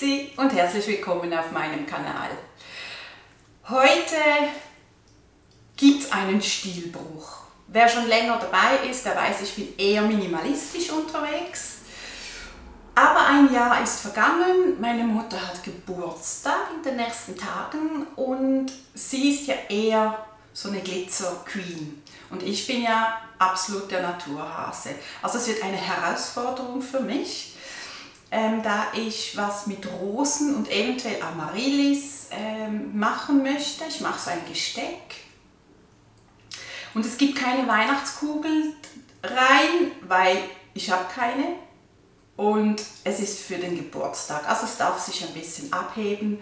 Grüezi und herzlich willkommen auf meinem Kanal. Heute gibt es einen Stilbruch. Wer schon länger dabei ist, der weiß, ich bin eher minimalistisch unterwegs. Aber ein Jahr ist vergangen, meine Mutter hat Geburtstag in den nächsten Tagen und sie ist ja eher so eine Glitzer-Queen. Und ich bin ja absolut der Naturhase. Also es wird eine Herausforderung für mich, ähm, da ich was mit Rosen und eventuell Amaryllis ähm, machen möchte. Ich mache so ein Gesteck. Und es gibt keine Weihnachtskugel rein, weil ich habe keine. Und es ist für den Geburtstag. Also es darf sich ein bisschen abheben.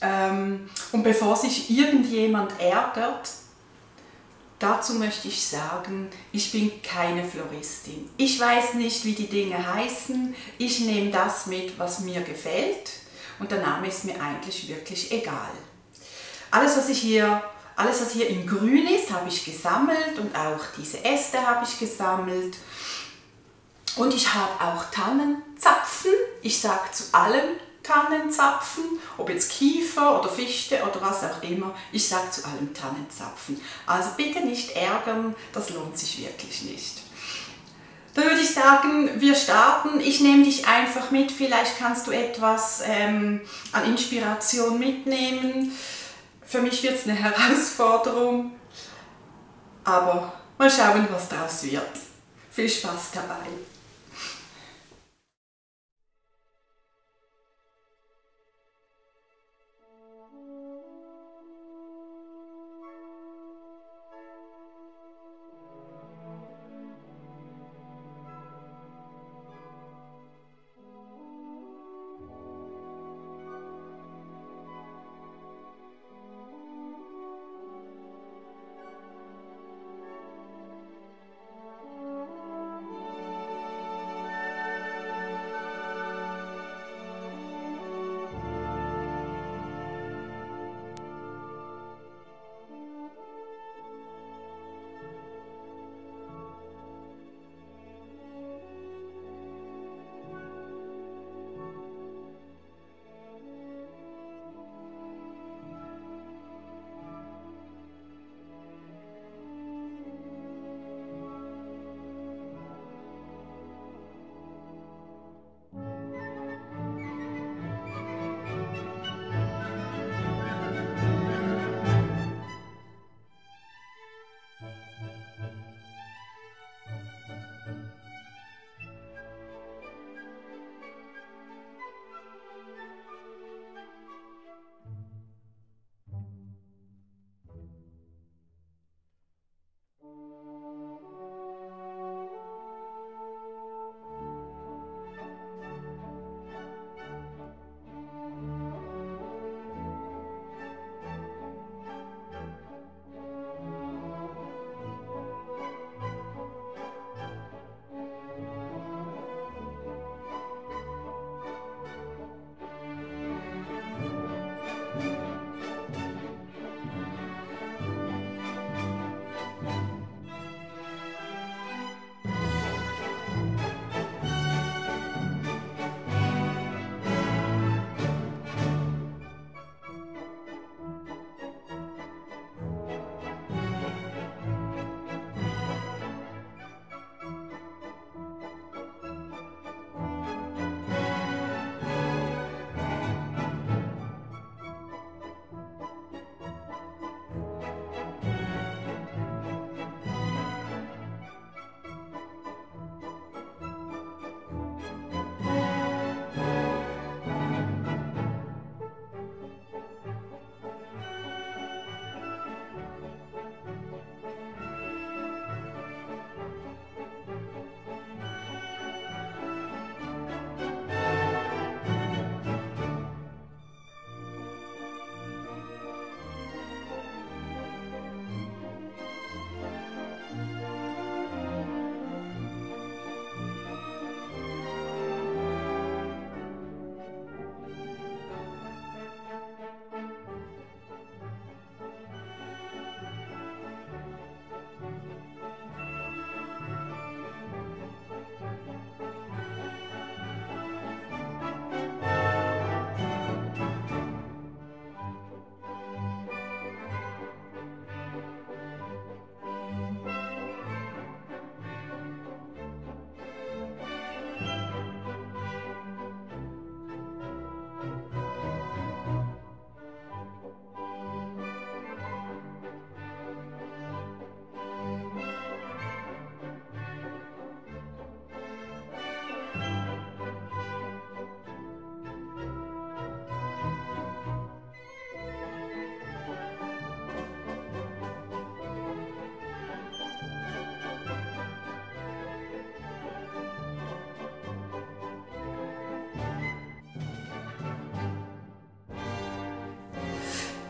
Ähm, und bevor sich irgendjemand ärgert, dazu möchte ich sagen, ich bin keine Floristin. Ich weiß nicht, wie die Dinge heißen. Ich nehme das mit, was mir gefällt. Und der Name ist mir eigentlich wirklich egal. Alles, was ich hier alles, was hier in grün ist, habe ich gesammelt und auch diese Äste habe ich gesammelt. Und ich habe auch Tannenzapfen. Ich sage zu allem Tannenzapfen, ob jetzt Kiefer oder Fichte oder was auch immer. Ich sage zu allem Tannenzapfen. Also bitte nicht ärgern, das lohnt sich wirklich nicht. Dann würde ich sagen, wir starten. Ich nehme dich einfach mit. Vielleicht kannst du etwas ähm, an Inspiration mitnehmen. Für mich wird es eine Herausforderung, aber mal schauen, was daraus wird. Viel Spaß dabei!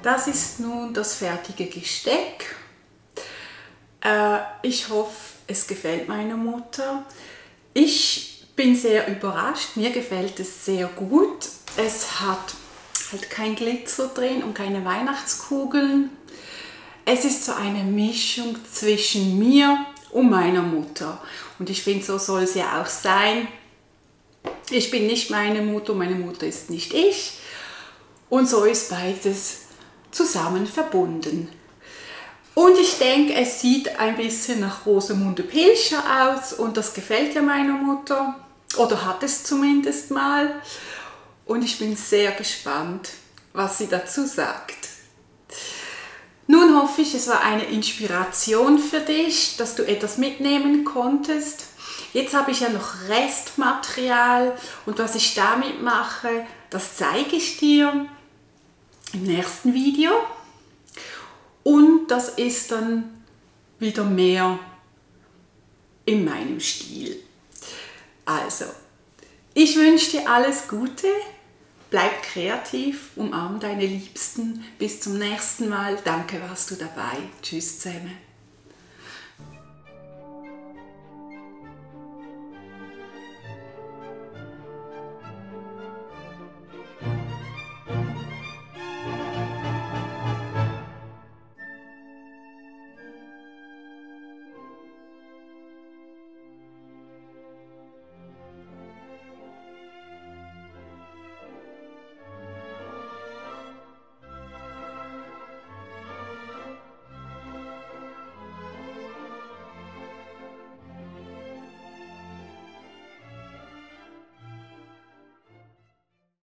Das ist nun das fertige Gesteck. Äh, ich hoffe, es gefällt meiner Mutter. Ich bin sehr überrascht, mir gefällt es sehr gut. Es hat halt kein Glitzer drin und keine Weihnachtskugeln. Es ist so eine Mischung zwischen mir und meiner Mutter. Und ich finde, so soll es ja auch sein. Ich bin nicht meine Mutter, meine Mutter ist nicht ich. Und so ist beides zusammen verbunden. Und ich denke, es sieht ein bisschen nach Rosamunde Pilcher aus und das gefällt ja meiner Mutter. Oder hat es zumindest mal. Und ich bin sehr gespannt, was sie dazu sagt. Nun hoffe ich, es war eine Inspiration für dich, dass du etwas mitnehmen konntest. Jetzt habe ich ja noch Restmaterial und was ich damit mache, das zeige ich dir im nächsten Video. Und das ist dann wieder mehr in meinem Stil. Also, ich wünsche dir alles Gute, bleib kreativ, umarm deine Liebsten. Bis zum nächsten Mal. Danke, warst du dabei. Tschüss zusammen.